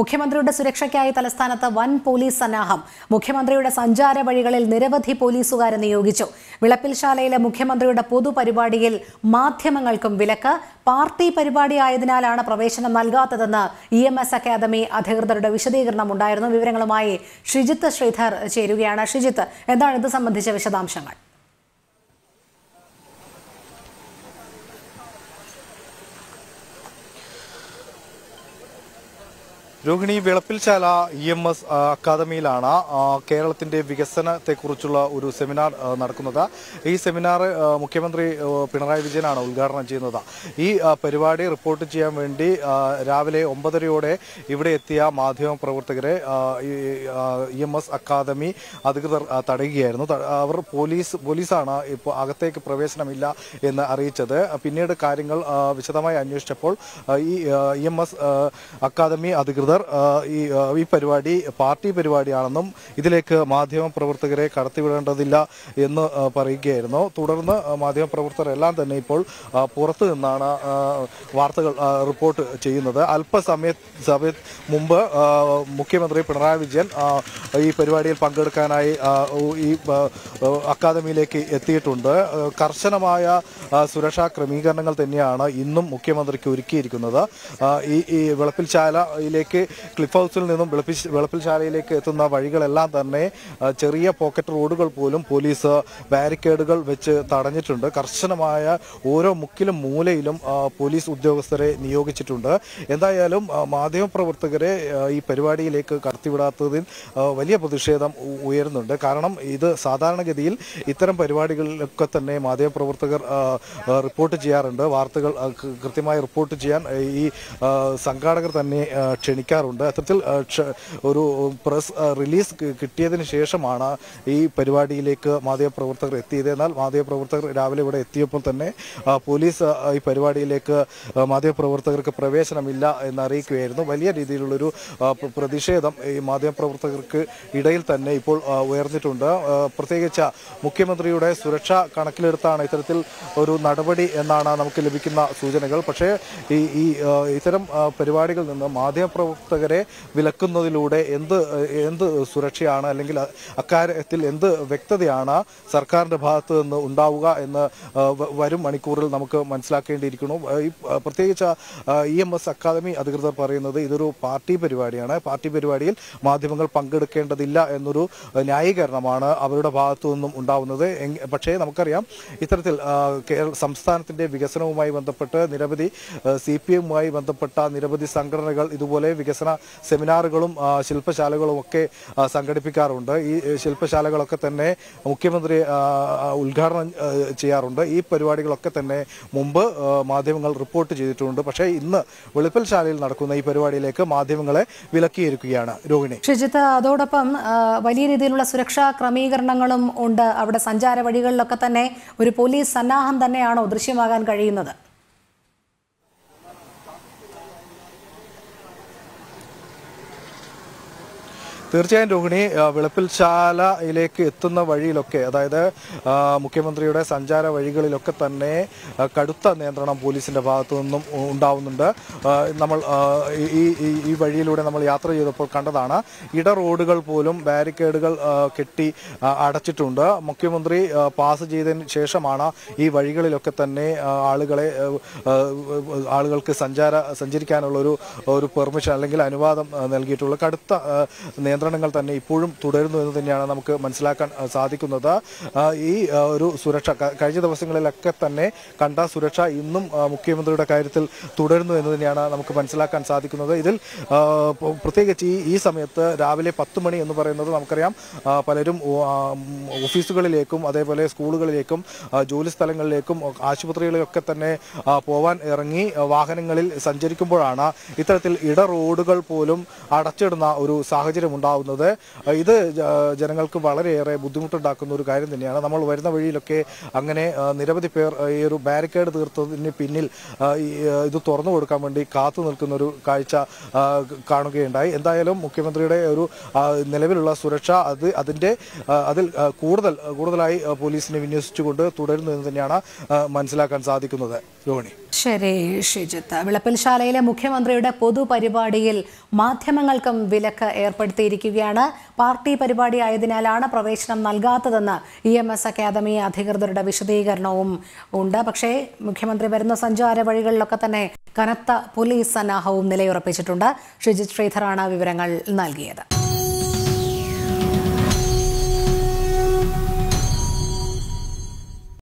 മുഖ്യമന്ത്രിയുടെ സുരക്ഷയ്ക്കായി തലസ്ഥാനത്ത് വൻ പോലീസ് സന്നാഹം. മുഖ്യമന്ത്രിയുടെ സഞ്ചാര വഴികളിൽ നിരവധി പോലീസുകാരെ നിയോഗിച്ചു. വിളപ്പിൽശാലയിലെ മുഖ്യമന്ത്രിയുടെ പൊതുപരിപാടിയിൽ മാധ്യമങ്ങൾക്കും വിലക്ക്. പാർട്ടി പരിപാടി ആയതിനാലാണ് പ്രവേശനം നൽകാത്തതെന്ന് ഇ എം എസ് അക്കാദമി അധികൃതരുടെ വിശദീകരണം ഉണ്ടായിരുന്നു വിവരങ്ങളുമായി ഷിജിത്ത് ശ്രീധർ ചേരുകയാണ്. ഷിജിത്ത് എന്താണ് ഇത് സംബന്ധിച്ച വിശദാംശങ്ങൾ? Rohini Vilappilsala E M S അക്കാദമിയിലാണ് കേരളത്തിന്റെ വികസനത്തെക്കുറിച്ചുള്ള ഒരു സെമിനാർ നടക്കുന്നത്. ഈ സെമിനാർ മുഖ്യമന്ത്രി പിണറായി വിജയനാണ് ഉദ്ഘാടനം ചെയ്യുന്നത്. ഈ പരിപാടി റിപ്പോർട്ട് ചെയ്യാൻ വേണ്ടി രാവിലെ ഒമ്പതരയോടെ ഇവിടെ എത്തിയ മാധ്യമ പ്രവർത്തകരെ ഇ എം എസ് അക്കാദമി അധികൃതർ തടയുകയായിരുന്നു. അവർ പോലീസ് പോലീസാണ് ഇപ്പോൾ അകത്തേക്ക് പ്രവേശനമില്ല എന്ന് അറിയിച്ചത്. പിന്നീട് കാര്യങ്ങൾ വിശദമായി അന്വേഷിച്ചപ്പോൾ ഈ ഇ എം എസ് അക്കാദമി അധികൃതർ ഈ ഈ പരിപാടി പാർട്ടി പരിപാടിയാണെന്നും ഇതിലേക്ക് മാധ്യമ പ്രവർത്തകരെ കടത്തിവിടേണ്ടതില്ല എന്ന് പറയുകയായിരുന്നു. തുടർന്ന് മാധ്യമപ്രവർത്തകരെല്ലാം തന്നെ ഇപ്പോൾ പുറത്തു നിന്നാണ് വാർത്തകൾ റിപ്പോർട്ട് ചെയ്യുന്നത്. അല്പസമയ സമയ മുമ്പ് മുഖ്യമന്ത്രി പിണറായി വിജയൻ ഈ പരിപാടിയിൽ പങ്കെടുക്കാനായി ഈ അക്കാദമിയിലേക്ക് എത്തിയിട്ടുണ്ട്. കർശനമായ സുരക്ഷാ ക്രമീകരണങ്ങൾ തന്നെയാണ് ഇന്നും മുഖ്യമന്ത്രിക്ക് ഒരുക്കിയിരിക്കുന്നത്. ഈ ഈ വെളുപ്പിൽ വെളപ്പിൽശാലയിലേക്ക് ക്ലിഫ് ഹൗസിൽ നിന്നും വെളുപ്പി വെളുപ്പിൽശാലയിലേക്ക് എത്തുന്ന വഴികളെല്ലാം തന്നെ ചെറിയ പോക്കറ്റ് റോഡുകൾ പോലും പോലീസ് ബാരിക്കേഡുകൾ വെച്ച് തടഞ്ഞിട്ടുണ്ട്. കർശനമായ ഓരോ മുക്കിലും മൂലയിലും പോലീസ് ഉദ്യോഗസ്ഥരെ നിയോഗിച്ചിട്ടുണ്ട്. എന്തായാലും മാധ്യമപ്രവർത്തകരെ ഈ പരിപാടിയിലേക്ക് കടത്തിവിടാത്തതിൽ വലിയ പ്രതിഷേധം ഉയരുന്നുണ്ട്. കാരണം ഇത് സാധാരണഗതിയിൽ ഇത്തരം പരിപാടികളിലൊക്കെ തന്നെ മാധ്യമപ്രവർത്തകർ റിപ്പോർട്ട് ചെയ്യാറുണ്ട്. വാർത്തകൾ കൃത്യമായി റിപ്പോർട്ട് ചെയ്യാൻ ഈ സംഘാടകർ തന്നെ ആ, ക്ഷണിക്കാറുണ്ട് അത്തരത്തിൽ ഒരു പ്രസ് റിലീസ് കിട്ടിയതിന് ശേഷമാണ് ഈ പരിപാടിയിലേക്ക് മാധ്യമപ്രവർത്തകർ എത്തിയത്. എന്നാൽ മാധ്യമപ്രവർത്തകർ രാവിലെ ഇവിടെ എത്തിയപ്പോൾ തന്നെ പോലീസ് ഈ പരിപാടിയിലേക്ക് മാധ്യമപ്രവർത്തകർക്ക് പ്രവേശനമില്ല എന്ന് അറിയിക്കുകയായിരുന്നു. വലിയ രീതിയിലുള്ളൊരു പ്രതിഷേധം ഈ മാധ്യമപ്രവർത്തകർക്ക് ഇടയിൽ തന്നെ ഇപ്പോൾ ഉയർന്നിട്ടുണ്ട്. പ്രത്യേകിച്ച് മുഖ്യമന്ത്രിയുടെ സുരക്ഷ കണക്കിലെടുത്താണ് ഇത്തരത്തിൽ ഒരു നടപടി എന്നാണ് നമുക്ക് ലഭിക്കുന്ന സൂചനകൾ. പക്ഷേ ഈ ഇത്തരം പരിപാടികളിൽ നിന്ന് മാധ്യമപ്രവർത്തകരെ വിലക്കുന്നതിലൂടെ എന്ത് എന്ത് സുരക്ഷയാണ് അല്ലെങ്കിൽ അക്കാര്യത്തിൽ എന്ത് വ്യക്തതയാണ് സർക്കാരിന്റെ ഭാഗത്ത് നിന്ന് ഉണ്ടാവുക എന്ന് വരും മണിക്കൂറിൽ നമുക്ക് മനസ്സിലാക്കേണ്ടിയിരിക്കുന്നു. ഈ പ്രത്യേകിച്ച് ഇ എം എസ് അക്കാദമി അധികൃതർ പറയുന്നത് ഇതൊരു പാർട്ടി പരിപാടിയാണ്. പാർട്ടി പരിപാടിയിൽ മാധ്യമങ്ങൾ പങ്കെടുക്കേണ്ടതില്ല എന്നൊരു ന്യായീകരണമാണ് അവരുടെ ഭാഗത്തു നിന്നും ഉണ്ടാവുന്നത്. പക്ഷേ നമുക്കറിയാം ഇത്തരത്തിൽ കേരള സംസ്ഥാനത്തിന്റെ വികസനവുമായി ബന്ധപ്പെട്ട് നിരവധി സി ബന്ധപ്പെട്ട നിരവധി സംഘടനകൾ ഇതുപോലെ വികസന സെമിനാറുകളും ആ, ശില്പശാലകളും ഒക്കെ സംഘടിപ്പിക്കാറുണ്ട്. ഈ ശില്പശാലകളൊക്കെ തന്നെ മുഖ്യമന്ത്രി ഉദ്ഘാടനം ചെയ്യാറുണ്ട്. ഈ പരിപാടികളൊക്കെ തന്നെ മുമ്പ് മാധ്യമങ്ങൾ റിപ്പോർട്ട് ചെയ്തിട്ടുണ്ട്. പക്ഷേ ഇന്ന് വെളുപ്പൽശാലയിൽ നടക്കുന്ന ഈ പരിപാടിയിലേക്ക് മാധ്യമങ്ങളെ വിലക്കിയിരിക്കുകയാണ്. രോഹിണി. ഷിജിത്ത് അതോടൊപ്പം വലിയ രീതിയിലുള്ള സുരക്ഷാ ക്രമീകരണങ്ങളും ഉണ്ട്. അവിടെ സഞ്ചാര വഴികളിലൊക്കെ തന്നെ ഒരു പോലീസ് സന്നാഹം തന്നെയാണോ ദൃശ്യമാകാൻ കഴിയുന്നത്? തീർച്ചയായും രോഹിണി വിളപ്പിൽശാലയിലേക്ക് എത്തുന്ന വഴിയിലൊക്കെ അതായത് മുഖ്യമന്ത്രിയുടെ സഞ്ചാര വഴികളിലൊക്കെ തന്നെ കടുത്ത നിയന്ത്രണം പോലീസിന്റെ ഭാഗത്തു നിന്നും ഉണ്ടാവുന്നുണ്ട്. നമ്മൾ ഈ ഈ- വഴിയിലൂടെ നമ്മൾ യാത്ര ചെയ്തപ്പോൾ കണ്ടതാണ് ഇട റോഡുകൾ പോലും ബാരിക്കേഡുകൾ കെട്ടി അടച്ചിട്ടുണ്ട്. മുഖ്യമന്ത്രി പാസ് ചെയ്തതിന് ശേഷമാണ് ഈ വഴികളിലൊക്കെ തന്നെ ആളുകളെ ആളുകൾക്ക് സഞ്ചാര സഞ്ചരിക്കാനുള്ള ഒരു ഒരു പെർമിഷൻ അല്ലെങ്കിൽ അനുവാദം നൽകിയിട്ടുള്ള കടുത്ത ആ, നിയന്ത്രണങ്ങൾ തന്നെ ഇപ്പോഴും തുടരുന്നു എന്ന് തന്നെയാണ് നമുക്ക് മനസ്സിലാക്കാൻ സാധിക്കുന്നത്. ഈ ഒരു സുരക്ഷ കഴിഞ്ഞ ദിവസങ്ങളിലൊക്കെ തന്നെ കണ്ട സുരക്ഷ ഇന്നും മുഖ്യമന്ത്രിയുടെ കാര്യത്തിൽ തുടരുന്നു എന്ന് തന്നെയാണ് നമുക്ക് മനസ്സിലാക്കാൻ സാധിക്കുന്നത്. ഇതിൽ പ്രത്യേകിച്ച് ഈ ഈ സമയത്ത് രാവിലെ പത്ത് മണി എന്ന് പറയുന്നത് നമുക്കറിയാം പലരും ഓഫീസുകളിലേക്കും അതേപോലെ സ്കൂളുകളിലേക്കും ജോലി സ്ഥലങ്ങളിലേക്കും ആശുപത്രികളിലൊക്കെ തന്നെ പോവാൻ ഇറങ്ങി വാഹനങ്ങളിൽ സഞ്ചരിക്കുമ്പോഴാണ് ഇത്തരത്തിൽ ഇട റോഡുകൾ പോലും അടച്ചിടുന്ന ഒരു സാഹചര്യം ആ, ഇത് ജനങ്ങൾക്ക് വളരെയേറെ ബുദ്ധിമുട്ടുണ്ടാക്കുന്ന ഒരു കാര്യം തന്നെയാണ്. നമ്മൾ വരുന്ന വഴിയിലൊക്കെ അങ്ങനെ നിരവധി പേർ ഈ ഒരു ബാരിക്കേഡ് തീർത്തതിന് പിന്നിൽ ഇത് തുറന്നു കൊടുക്കാൻ വേണ്ടി കാത്തു നിൽക്കുന്ന ഒരു കാഴ്ച കാണുകയുണ്ടായി. എന്തായാലും മുഖ്യമന്ത്രിയുടെ ഒരു നിലവിലുള്ള സുരക്ഷ അത് അതിന്റെ അതിൽ കൂടുതൽ കൂടുതലായി പോലീസിനെ വിന്യസിച്ചുകൊണ്ട് തുടരുന്നു എന്ന് തന്നെയാണ് മനസ്സിലാക്കാൻ സാധിക്കുന്നത്. രോഹിണി ശരി ഷിജിത്ത്. വിളപ്പിൽശാലയിലെ മുഖ്യമന്ത്രിയുടെ പൊതുപരിപാടിയിൽ മാധ്യമങ്ങൾക്കും വിലക്ക് ഏർപ്പെടുത്തിയിരിക്കുകയാണ്. പാർട്ടി പരിപാടി ആയതിനാലാണ് പ്രവേശനം നൽകാത്തതെന്ന് ഇ എം എസ് അക്കാദമി അധികൃതരുടെ വിശദീകരണവും ഉണ്ട്. പക്ഷേ മുഖ്യമന്ത്രി വരുന്ന സഞ്ചാര വഴികളിലൊക്കെ തന്നെ കനത്ത പോലീസ് സന്നാഹവും നിലയുറപ്പിച്ചിട്ടുണ്ട്. ഷിജിത് ശ്രീധറാണ് വിവരങ്ങൾ നൽകിയത്.